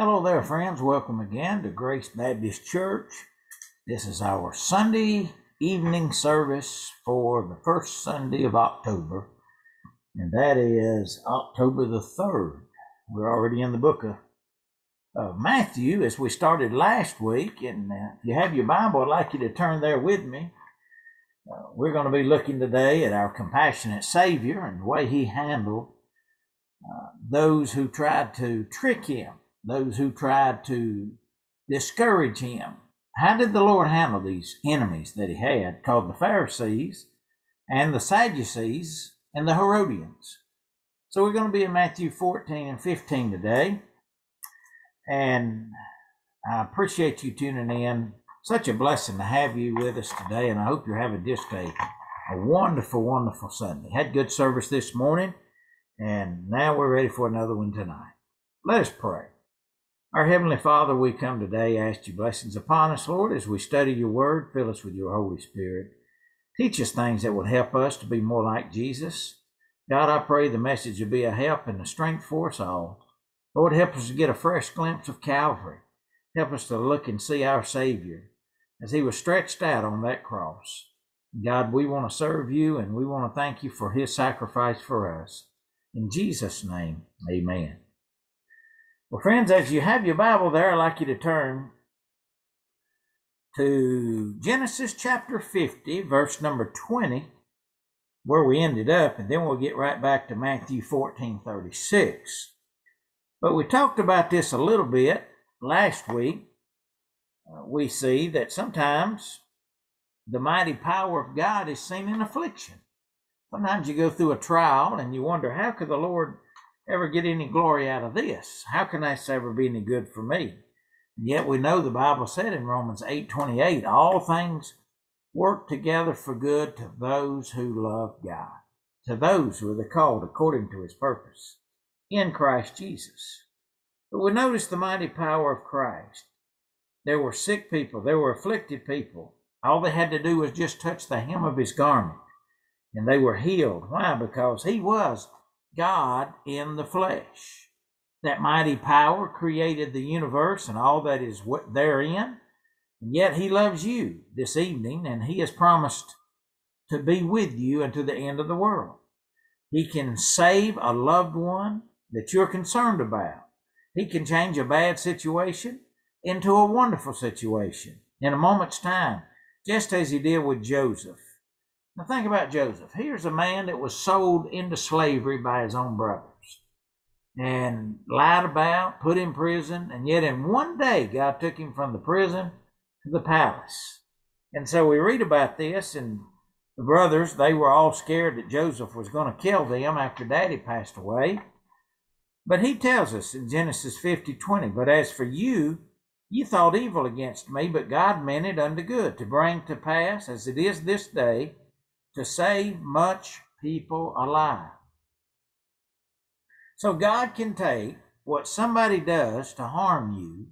Hello there, friends. Welcome again to Grace Baptist Church. This is our Sunday evening service for the first Sunday of October, and that is October the 3rd. We're already in the book of, of Matthew as we started last week, and uh, if you have your Bible, I'd like you to turn there with me. Uh, we're going to be looking today at our compassionate Savior and the way He handled uh, those who tried to trick Him those who tried to discourage him. How did the Lord handle these enemies that he had, called the Pharisees and the Sadducees and the Herodians? So we're going to be in Matthew 14 and 15 today. And I appreciate you tuning in. Such a blessing to have you with us today, and I hope you're having just a, a wonderful, wonderful Sunday. Had good service this morning, and now we're ready for another one tonight. Let us pray. Our Heavenly Father, we come today, ask your blessings upon us, Lord, as we study your word. Fill us with your Holy Spirit. Teach us things that will help us to be more like Jesus. God, I pray the message will be a help and a strength for us all. Lord, help us to get a fresh glimpse of Calvary. Help us to look and see our Savior as he was stretched out on that cross. God, we want to serve you and we want to thank you for his sacrifice for us. In Jesus' name, amen. Well, friends, as you have your Bible there, I'd like you to turn to Genesis chapter 50, verse number 20, where we ended up, and then we'll get right back to Matthew 14 36. But we talked about this a little bit last week. Uh, we see that sometimes the mighty power of God is seen in affliction. Sometimes you go through a trial and you wonder, how could the Lord ever get any glory out of this? How can this ever be any good for me? And yet we know the Bible said in Romans 8:28, all things work together for good to those who love God, to those who are the called according to his purpose in Christ Jesus. But we notice the mighty power of Christ. There were sick people, there were afflicted people. All they had to do was just touch the hem of his garment, and they were healed. Why? Because he was God in the flesh. That mighty power created the universe and all that is therein. And yet he loves you this evening and he has promised to be with you unto the end of the world. He can save a loved one that you're concerned about. He can change a bad situation into a wonderful situation in a moment's time, just as he did with Joseph. Now think about Joseph. Here's a man that was sold into slavery by his own brothers and lied about, put in prison, and yet in one day God took him from the prison to the palace. And so we read about this, and the brothers, they were all scared that Joseph was going to kill them after daddy passed away. But he tells us in Genesis 50 20, But as for you, you thought evil against me, but God meant it unto good, to bring to pass, as it is this day, to save much people alive. So God can take what somebody does to harm you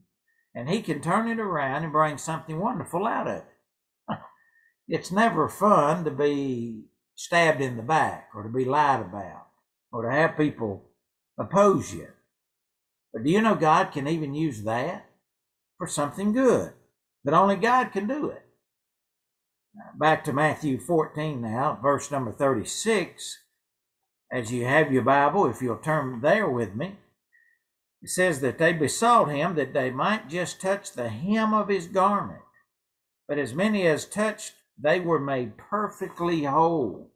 and he can turn it around and bring something wonderful out of it. It's never fun to be stabbed in the back or to be lied about or to have people oppose you. But do you know God can even use that for something good? But only God can do it. Back to Matthew 14 now, verse number 36. As you have your Bible, if you'll turn there with me, it says that they besought him that they might just touch the hem of his garment. But as many as touched, they were made perfectly whole.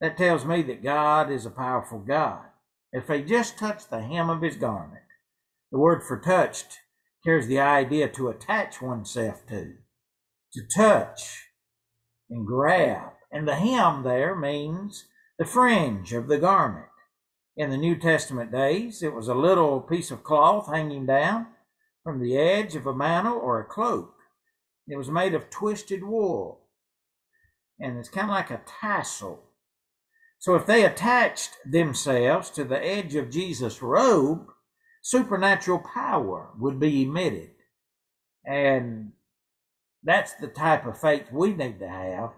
That tells me that God is a powerful God. If they just touch the hem of his garment, the word for touched carries the idea to attach oneself to to touch and grab. And the hem there means the fringe of the garment. In the New Testament days, it was a little piece of cloth hanging down from the edge of a mantle or a cloak. It was made of twisted wool, and it's kind of like a tassel. So if they attached themselves to the edge of Jesus' robe, supernatural power would be emitted. And that's the type of faith we need to have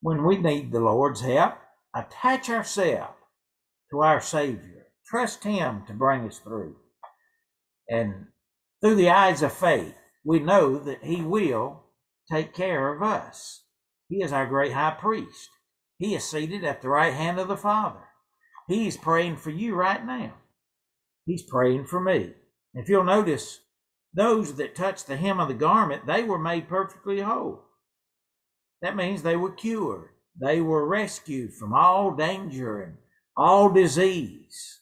when we need the Lord's help. Attach ourselves to our Savior. Trust Him to bring us through. And through the eyes of faith, we know that He will take care of us. He is our great high priest. He is seated at the right hand of the Father. He's praying for you right now. He's praying for me. If you'll notice, those that touched the hem of the garment, they were made perfectly whole. That means they were cured. They were rescued from all danger and all disease.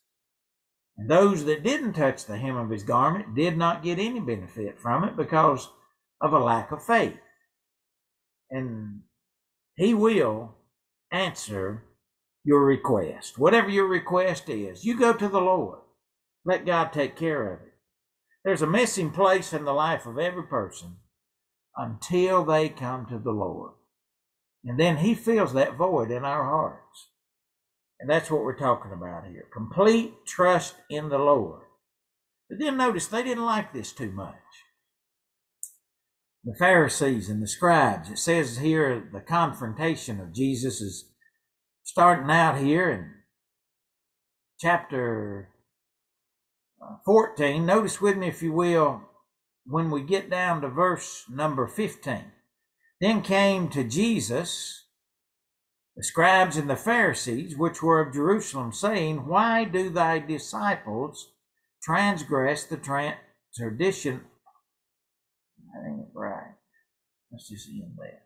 And those that didn't touch the hem of his garment did not get any benefit from it because of a lack of faith. And he will answer your request. Whatever your request is, you go to the Lord. Let God take care of it. There's a missing place in the life of every person until they come to the Lord. And then He fills that void in our hearts. And that's what we're talking about here. Complete trust in the Lord. But then notice they didn't like this too much. The Pharisees and the scribes, it says here the confrontation of Jesus is starting out here in chapter 14. Notice with me, if you will, when we get down to verse number 15. Then came to Jesus the scribes and the Pharisees, which were of Jerusalem, saying, Why do thy disciples transgress the tra- tradition? That ain't right. Let's just end that.